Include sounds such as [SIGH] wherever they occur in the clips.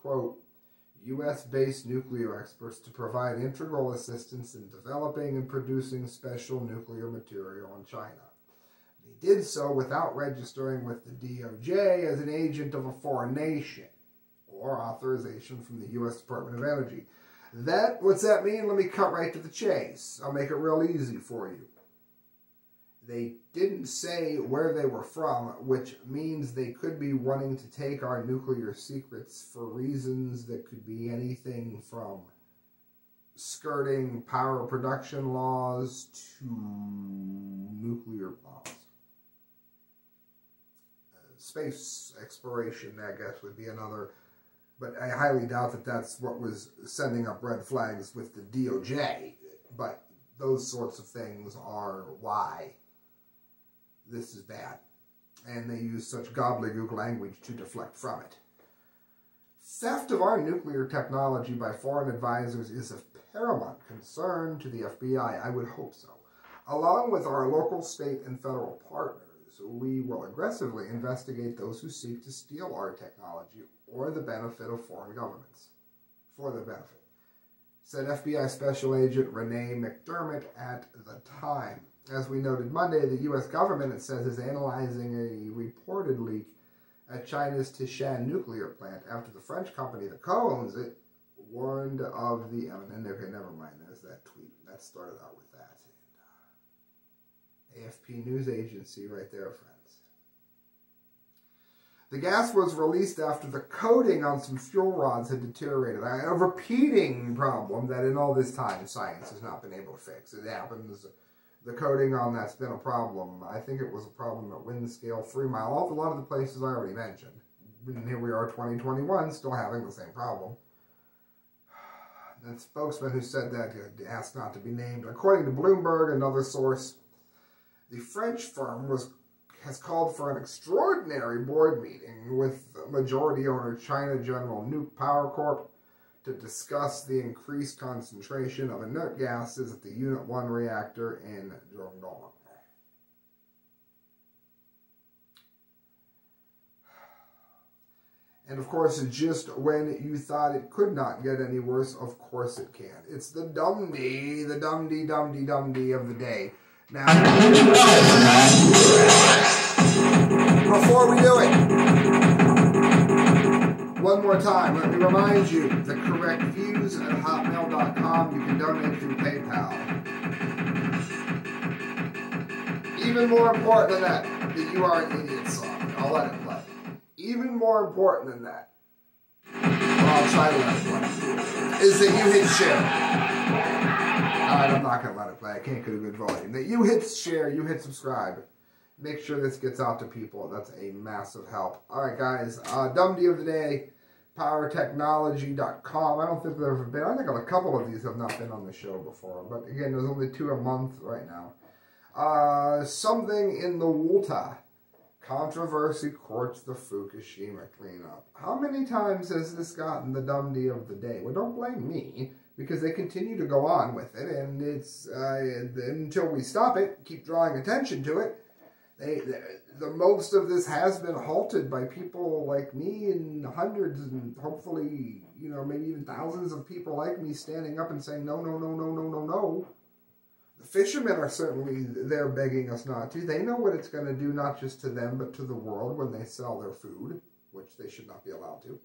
quote, U.S. based nuclear experts to provide integral assistance in developing and producing special nuclear material in China. He did so without registering with the DOJ as an agent of a foreign nation or authorization from the U.S. Department of Energy. That, what's that mean? Let me cut right to the chase. I'll make it real easy for you. They didn't say where they were from, which means they could be wanting to take our nuclear secrets for reasons that could be anything from skirting power production laws to nuclear bombs. Uh, space exploration, I guess, would be another, but I highly doubt that that's what was sending up red flags with the DOJ. But those sorts of things are why this is bad. And they use such gobbledygook language to deflect from it. Theft of our nuclear technology by foreign advisors is of paramount concern to the FBI. I would hope so. Along with our local, state, and federal partners, we will aggressively investigate those who seek to steal our technology or the benefit of foreign governments. For the benefit. Said FBI Special Agent Renee McDermott at the time. As we noted Monday, the U.S. government, it says, is analyzing a reported leak at China's Taishan nuclear plant after the French company that co-owns it warned of the imminent. Okay, never mind. There's that tweet. That started out with that. And, uh, AFP news agency right there, friends. The gas was released after the coating on some fuel rods had deteriorated. A repeating problem that in all this time science has not been able to fix. It happens the coating on that's been a problem. I think it was a problem at Windscale, Three Mile, off a lot of the places I already mentioned. And here we are, 2021, still having the same problem. The spokesman who said that uh, asked not to be named. According to Bloomberg, another source, the French firm was has called for an extraordinary board meeting with majority owner China General Nuke Power Corp to discuss the increased concentration of inert gases at the Unit 1 reactor in Guangdong. And of course, just when you thought it could not get any worse, of course it can. It's the dumdy, the dumdy, dumdy, dumdy of the day. Now, before we do it, one more time, let me remind you, the views at hotmail.com. You can donate through PayPal. Even more important than that, that you are an idiot song. I'll let it play. Even more important than that, well, I'll try to let it play, is that you hit share. Alright, I'm not going to let it play. I can't get a good volume. That you hit share, you hit subscribe make sure this gets out to people. That's a massive help. All right, guys. Uh, Dumb of the day powertechnology.com. I don't think there have been, I think a couple of these have not been on the show before, but again, there's only two a month right now. Uh, something in the water. Controversy courts the Fukushima cleanup. How many times has this gotten the dumdy of the day? Well, don't blame me, because they continue to go on with it, and it's uh, until we stop it, keep drawing attention to it, they, the most of this has been halted by people like me and hundreds and hopefully, you know, maybe even thousands of people like me standing up and saying, no, no, no, no, no, no, no. The fishermen are certainly there begging us not to. They know what it's going to do, not just to them, but to the world when they sell their food, which they should not be allowed to.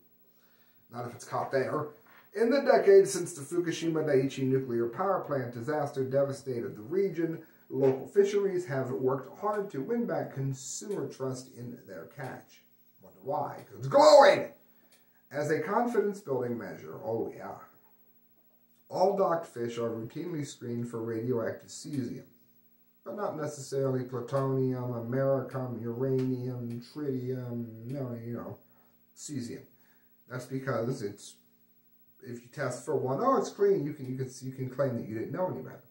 Not if it's caught there. In the decades since the Fukushima Daiichi nuclear power plant disaster devastated the region, Local fisheries have worked hard to win back consumer trust in their catch. Wonder why? Because it's glowing! As a confidence-building measure, oh yeah. All docked fish are routinely screened for radioactive cesium, but not necessarily plutonium, americium, uranium, tritium, no, you know, cesium. That's because it's if you test for one, oh, it's clean. You can you can you can claim that you didn't know any better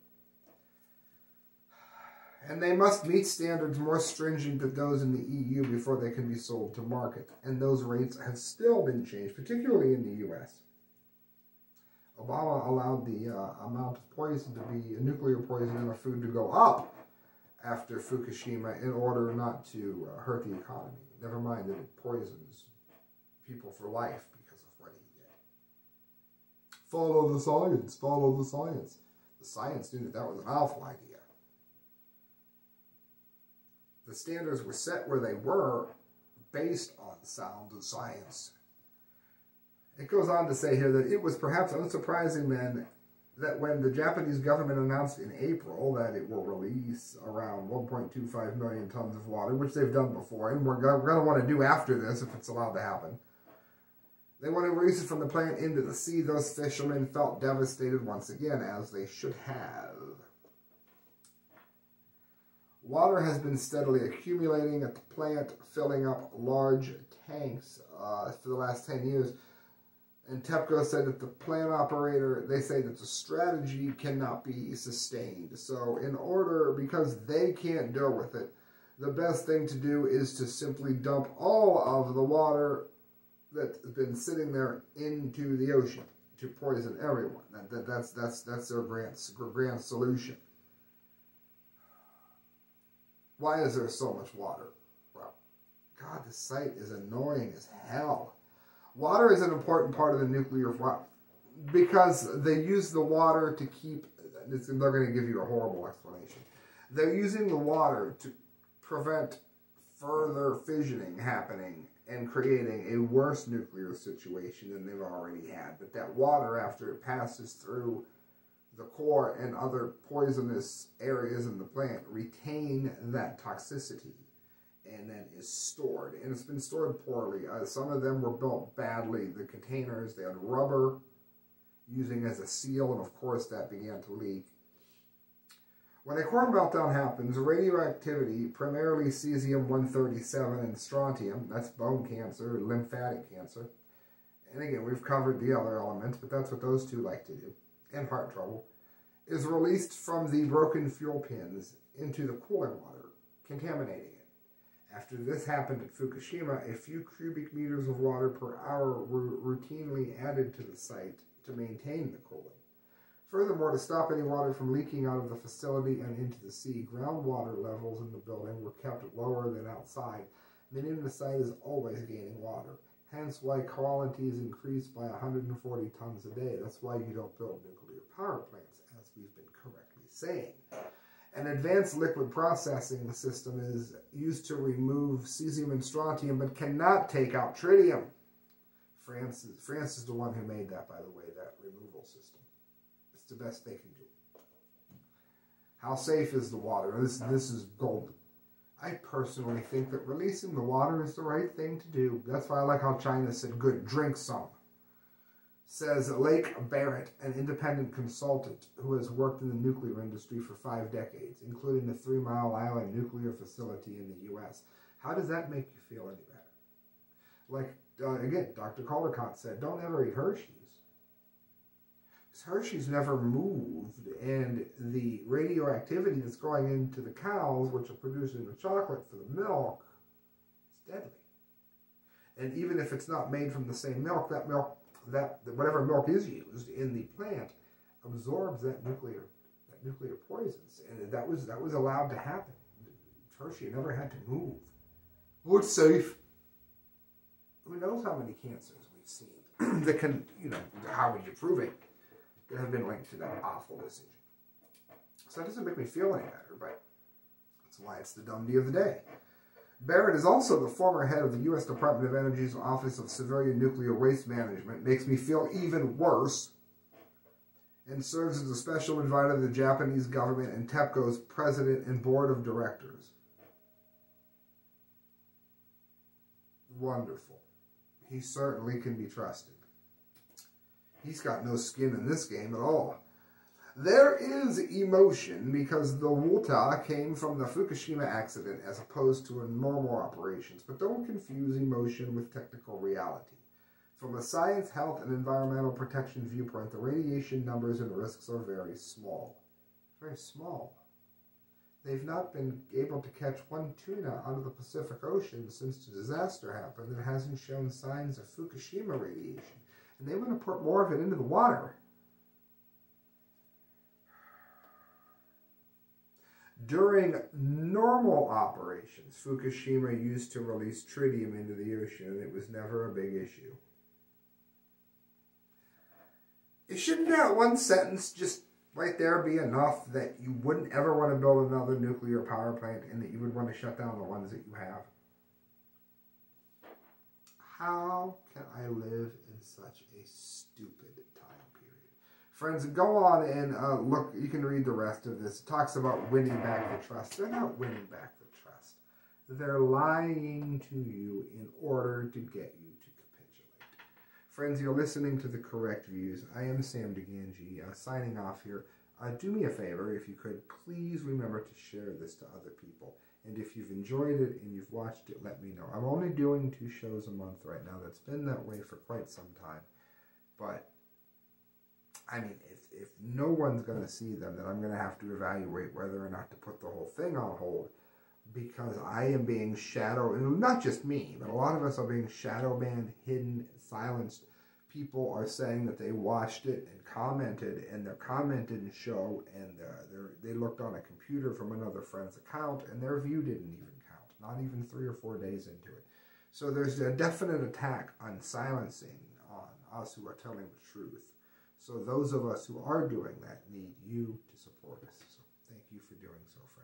and they must meet standards more stringent than those in the EU before they can be sold to market. And those rates have still been changed, particularly in the US. Obama allowed the uh, amount of poison to be, a nuclear poison in a food to go up after Fukushima in order not to uh, hurt the economy. Never mind that it poisons people for life because of what he did. Follow the science, follow the science. The science knew that that was an awful idea. The standards were set where they were based on sound science. It goes on to say here that it was perhaps unsurprising then that when the Japanese government announced in April that it will release around 1.25 million tons of water, which they've done before, and we're going to want to do after this if it's allowed to happen. They want to release it from the plant into the sea. Those fishermen felt devastated once again, as they should have. Water has been steadily accumulating at the plant, filling up large tanks uh, for the last 10 years. And TEPCO said that the plant operator, they say that the strategy cannot be sustained. So in order, because they can't deal with it, the best thing to do is to simply dump all of the water that's been sitting there into the ocean to poison everyone. That, that, that's, that's, that's their grand, grand solution. Why is there so much water? Well, God, this site is annoying as hell. Water is an important part of the nuclear because they use the water to keep. They're going to give you a horrible explanation. They're using the water to prevent further fissioning happening and creating a worse nuclear situation than they've already had. But that water, after it passes through the core and other poisonous areas in the plant, retain that toxicity and then is stored. And it's been stored poorly. Uh, some of them were built badly. The containers, they had rubber using as a seal, and of course that began to leak. When a core meltdown happens, radioactivity, primarily cesium-137 and strontium, that's bone cancer, lymphatic cancer, and again, we've covered the other elements, but that's what those two like to do, and heart trouble, is released from the broken fuel pins into the cooling water, contaminating it. After this happened at Fukushima, a few cubic meters of water per hour were routinely added to the site to maintain the cooling. Furthermore, to stop any water from leaking out of the facility and into the sea, groundwater levels in the building were kept lower than outside, meaning the site is always gaining water. Hence why is increased by 140 tons a day. That's why you don't build nuclear power plants, we've been correctly saying. An advanced liquid processing system is used to remove cesium and strontium, but cannot take out tritium. France is, France is the one who made that, by the way, that removal system. It's the best they can do. How safe is the water? This, this is golden. I personally think that releasing the water is the right thing to do. That's why I like how China said, good, drink some says Lake Barrett, an independent consultant who has worked in the nuclear industry for five decades, including the Three Mile Island nuclear facility in the U.S. How does that make you feel any better? Like, uh, again, Dr. Caldicott said, don't ever eat Hershey's. Hershey's never moved, and the radioactivity that's going into the cows, which are producing the chocolate for the milk, is deadly. And even if it's not made from the same milk, that milk that whatever milk is used in the plant absorbs that nuclear that nuclear poisons, and that was that was allowed to happen. Hershey never had to move. Oh, it's safe. Who knows how many cancers we've seen [CLEARS THROAT] that can, you know, how would you prove it? That have been linked to that awful decision. So that doesn't make me feel any better, but that's why it's the dumb D of the day. Barrett is also the former head of the U.S. Department of Energy's Office of Civilian Nuclear Waste Management. Makes me feel even worse. And serves as a special advisor to the Japanese government and TEPCO's president and board of directors. Wonderful. He certainly can be trusted. He's got no skin in this game at all. There is emotion because the wuta came from the Fukushima accident as opposed to normal operations, but don't confuse emotion with technical reality. From a science, health, and environmental protection viewpoint, the radiation numbers and risks are very small. Very small. They've not been able to catch one tuna out of the Pacific Ocean since the disaster happened that hasn't shown signs of Fukushima radiation. And they want to put more of it into the water. During normal operations, Fukushima used to release tritium into the ocean and it was never a big issue. It shouldn't that one sentence just right there be enough that you wouldn't ever want to build another nuclear power plant and that you would want to shut down the ones that you have? How can I live in such a stupid? Friends, go on and uh, look. You can read the rest of this. It talks about winning back the trust. They're not winning back the trust. They're lying to you in order to get you to capitulate. Friends, you're listening to the correct views. I am Sam Di Gangi, uh, signing off here. Uh, do me a favor, if you could, please remember to share this to other people. And if you've enjoyed it and you've watched it, let me know. I'm only doing two shows a month right now. That's been that way for quite some time. But, I mean, if, if no one's going to see them, then I'm going to have to evaluate whether or not to put the whole thing on hold because I am being shadow, not just me, but a lot of us are being shadow banned, hidden, silenced. People are saying that they watched it and commented, and their comment didn't show, and uh, they looked on a computer from another friend's account, and their view didn't even count, not even three or four days into it. So there's a definite attack on silencing on us who are telling the truth. So those of us who are doing that need you to support us. So thank you for doing so, friends.